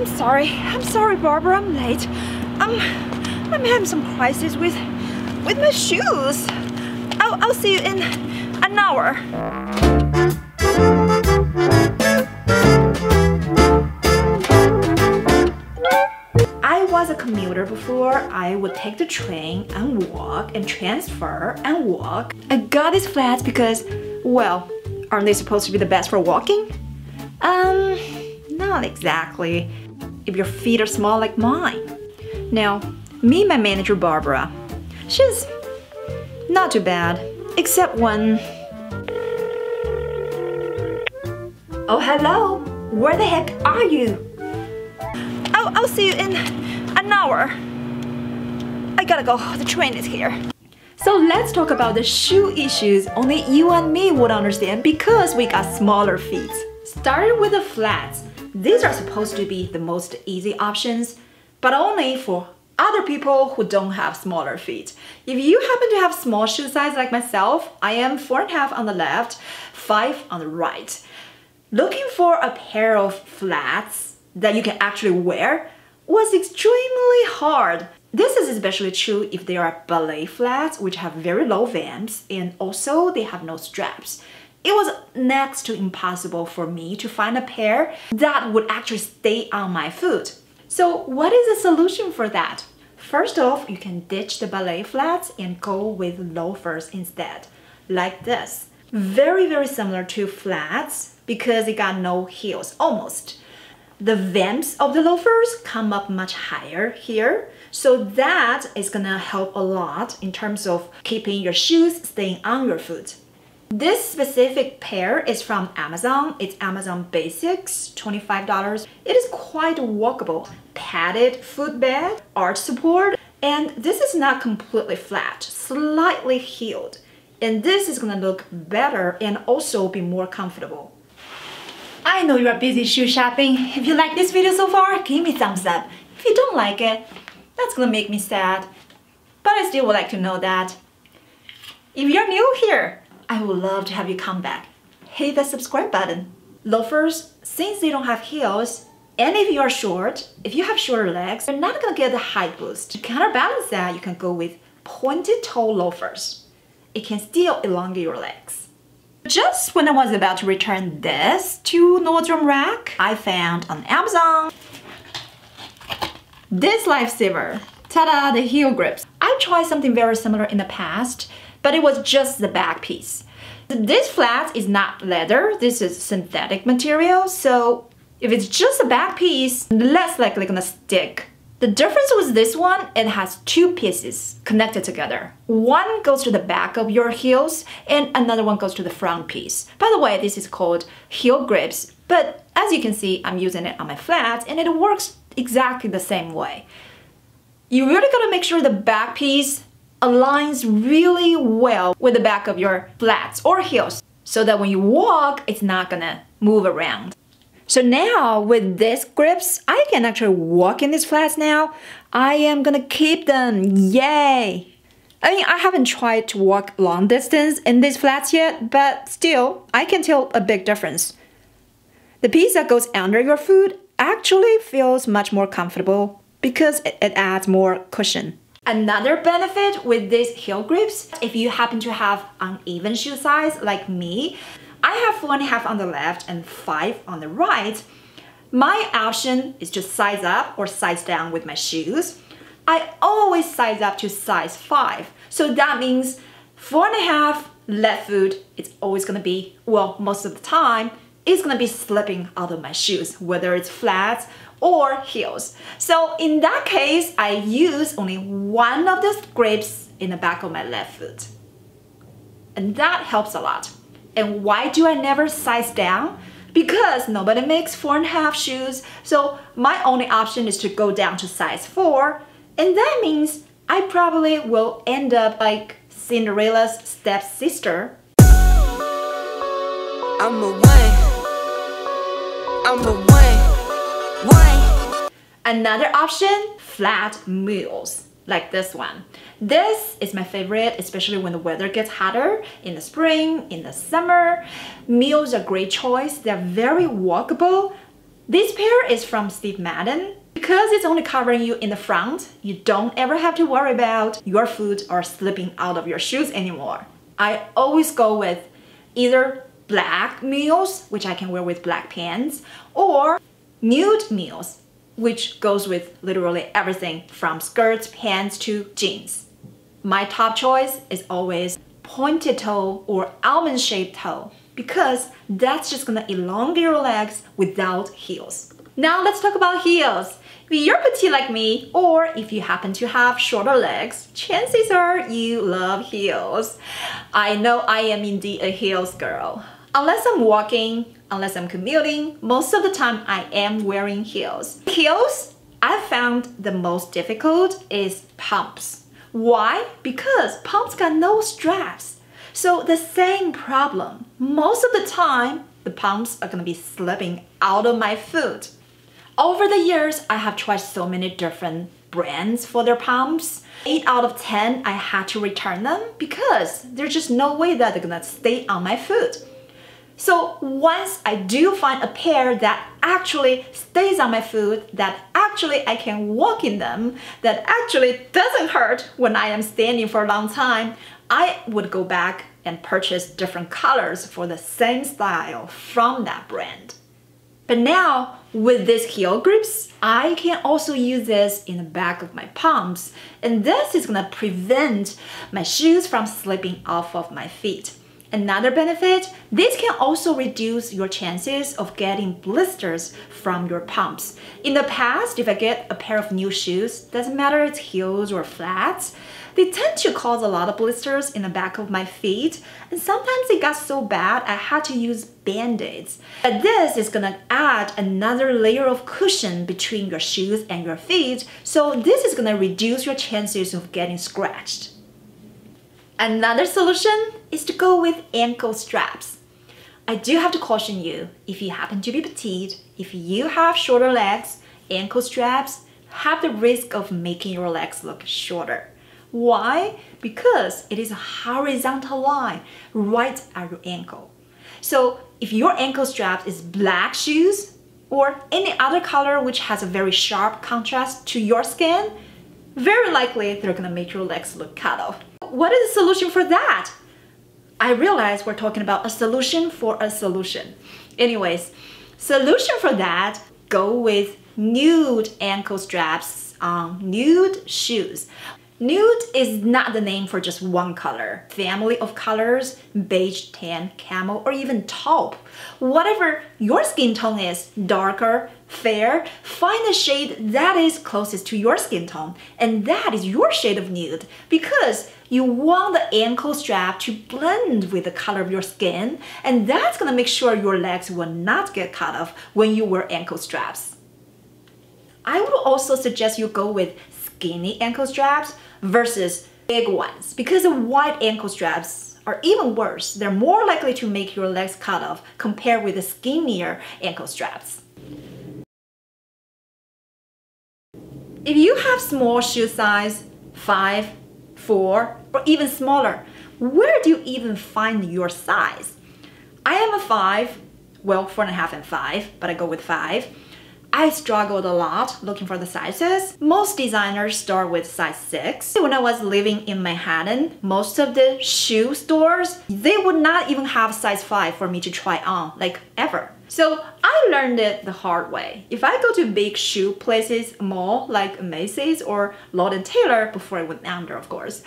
I'm sorry. I'm sorry, Barbara. I'm late. I'm I'm having some crisis with with my shoes. I'll I'll see you in an hour. I was a commuter before. I would take the train and walk and transfer and walk. I got these flats because, well, aren't they supposed to be the best for walking? Um, not exactly. If your feet are small like mine. Now, me and my manager Barbara, she's not too bad, except when. Oh, hello. Where the heck are you? I'll, I'll see you in an hour. I gotta go. The train is here. So let's talk about the shoe issues only you and me would understand because we got smaller feet. Starting with the flats. These are supposed to be the most easy options, but only for other people who don't have smaller feet. If you happen to have small shoe size like myself, I am four and a half on the left, five on the right. Looking for a pair of flats that you can actually wear was extremely hard. This is especially true if they are ballet flats, which have very low vamps and also they have no straps. It was next to impossible for me to find a pair that would actually stay on my foot. So what is the solution for that? First off, you can ditch the ballet flats and go with loafers instead, like this. Very, very similar to flats because it got no heels, almost. The vamps of the loafers come up much higher here, so that is gonna help a lot in terms of keeping your shoes staying on your foot. This specific pair is from Amazon. It's Amazon Basics, $25. It is quite walkable. Padded footbed, arch support, and this is not completely flat, slightly heeled. And this is gonna look better and also be more comfortable. I know you are busy shoe shopping. If you like this video so far, give me a thumbs up. If you don't like it, that's gonna make me sad. But I still would like to know that. If you're new here, I would love to have you come back. Hit the subscribe button. Loafers, since they don't have heels, and if you are short, if you have shorter legs, you're not gonna get the height boost. To counterbalance that, you can go with pointed toe loafers. It can still elongate your legs. Just when I was about to return this to Nordstrom Rack, I found on Amazon this lifesaver. Ta-da, the heel grips. I tried something very similar in the past, but it was just the back piece. This flat is not leather, this is synthetic material, so if it's just a back piece, less likely gonna stick. The difference with this one, it has two pieces connected together. One goes to the back of your heels and another one goes to the front piece. By the way, this is called heel grips, but as you can see, I'm using it on my flats and it works exactly the same way. You really gotta make sure the back piece aligns really well with the back of your flats or heels so that when you walk, it's not gonna move around. So now with these grips, I can actually walk in these flats now. I am gonna keep them, yay! I mean, I haven't tried to walk long distance in these flats yet, but still, I can tell a big difference. The piece that goes under your foot actually feels much more comfortable because it adds more cushion. Another benefit with these heel grips, if you happen to have uneven shoe size like me, I have four and a half on the left and five on the right. My option is to size up or size down with my shoes. I always size up to size five. So that means four and a half left foot, it's always gonna be, well, most of the time, it's gonna be slipping out of my shoes, whether it's flats or heels. So in that case, I use only one of the grips in the back of my left foot. And that helps a lot. And why do I never size down? Because nobody makes four and a half shoes, so my only option is to go down to size four, and that means I probably will end up like Cinderella's stepsister. I'm a one. I'm a one. Another option, flat mules like this one. This is my favorite, especially when the weather gets hotter in the spring, in the summer. Mules are a great choice. They're very walkable. This pair is from Steve Madden. Because it's only covering you in the front, you don't ever have to worry about your foot or slipping out of your shoes anymore. I always go with either black mules, which I can wear with black pants, or nude mules, which goes with literally everything from skirts, pants to jeans. My top choice is always pointed toe or almond shaped toe because that's just gonna elongate your legs without heels. Now let's talk about heels. If you're petite like me, or if you happen to have shorter legs, chances are you love heels. I know I am indeed a heels girl. Unless I'm walking, unless I'm commuting, most of the time I am wearing heels. Heels, I found the most difficult is pumps. Why? Because pumps got no straps. So the same problem. Most of the time, the pumps are gonna be slipping out of my foot. Over the years, I have tried so many different brands for their pumps. 8 out of 10, I had to return them because there's just no way that they're gonna stay on my foot. So once I do find a pair that actually stays on my foot, that actually I can walk in them, that actually doesn't hurt when I am standing for a long time, I would go back and purchase different colors for the same style from that brand. But now with these heel grips, I can also use this in the back of my palms and this is gonna prevent my shoes from slipping off of my feet. Another benefit, this can also reduce your chances of getting blisters from your pumps. In the past, if I get a pair of new shoes, doesn't matter it's heels or flats, they tend to cause a lot of blisters in the back of my feet and sometimes it got so bad I had to use band-aids. But this is gonna add another layer of cushion between your shoes and your feet so this is gonna reduce your chances of getting scratched. Another solution is to go with ankle straps. I do have to caution you, if you happen to be petite, if you have shorter legs, ankle straps have the risk of making your legs look shorter. Why? Because it is a horizontal line right at your ankle. So if your ankle strap is black shoes or any other color which has a very sharp contrast to your skin, very likely they're gonna make your legs look cut off what is the solution for that? I realize we're talking about a solution for a solution. Anyways, solution for that, go with nude ankle straps on nude shoes. Nude is not the name for just one color. Family of colors, beige, tan, camel, or even taupe. Whatever your skin tone is, darker, fair, find a shade that is closest to your skin tone. And that is your shade of nude because you want the ankle strap to blend with the color of your skin. And that's gonna make sure your legs will not get cut off when you wear ankle straps. I would also suggest you go with skinny ankle straps versus big ones because the wide ankle straps are even worse. They're more likely to make your legs cut off compared with the skinnier ankle straps. If you have small shoe size, 5, 4, or even smaller, where do you even find your size? I am a 5, well, 4.5 and 5, but I go with 5. I struggled a lot looking for the sizes. Most designers start with size 6. When I was living in Manhattan, most of the shoe stores, they would not even have size 5 for me to try on, like ever. So I learned it the hard way. If I go to big shoe places, mall like Macy's or Lord & Taylor, before I went under of course,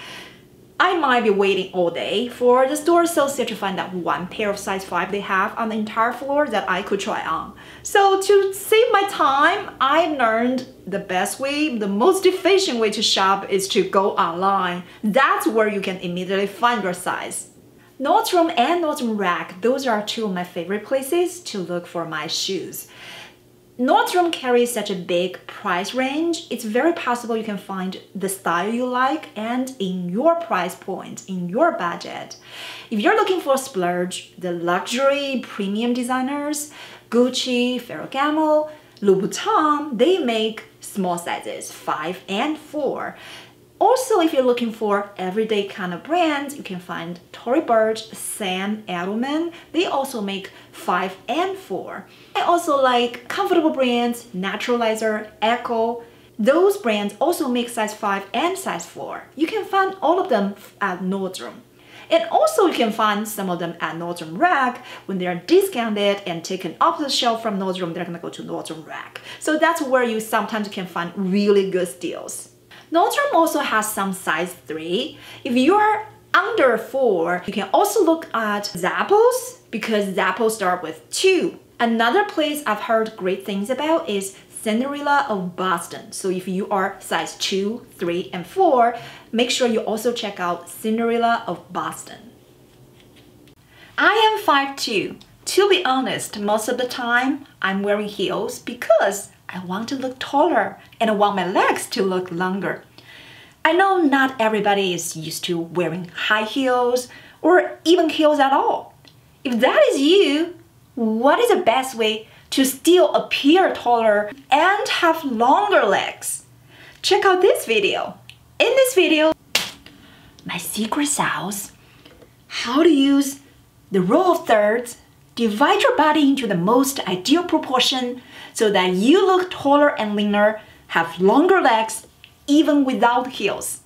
I might be waiting all day for the store associate to find that one pair of size 5 they have on the entire floor that I could try on. So to save my time, I learned the best way, the most efficient way to shop is to go online. That's where you can immediately find your size. Nordstrom and Nordstrom Rack, those are two of my favorite places to look for my shoes. Nordstrom carries such a big price range, it's very possible you can find the style you like and in your price point, in your budget. If you're looking for splurge, the luxury premium designers, Gucci, Ferragamo, Louboutin, they make small sizes, 5 and 4. Also, if you're looking for everyday kind of brands, you can find Tory Burch, Sam Edelman. They also make 5 and 4. I also like comfortable brands, Naturalizer, Ecco. Those brands also make size 5 and size 4. You can find all of them at Nordstrom. And also you can find some of them at Nordstrom Rack. When they're discounted and taken off the shelf from Nordstrom, they're gonna go to Nordstrom Rack. So that's where you sometimes can find really good deals. Nordstrom also has some size 3. If you are under 4, you can also look at Zappos because Zappos start with 2. Another place I've heard great things about is Cinderella of Boston. So if you are size 2, 3, and 4, make sure you also check out Cinderella of Boston. I am 5'2". To be honest, most of the time I'm wearing heels because I want to look taller and I want my legs to look longer. I know not everybody is used to wearing high heels or even heels at all. If that is you, what is the best way to still appear taller and have longer legs. Check out this video. In this video, my secret sauce, how to use the rule of thirds, divide your body into the most ideal proportion so that you look taller and leaner, have longer legs, even without heels.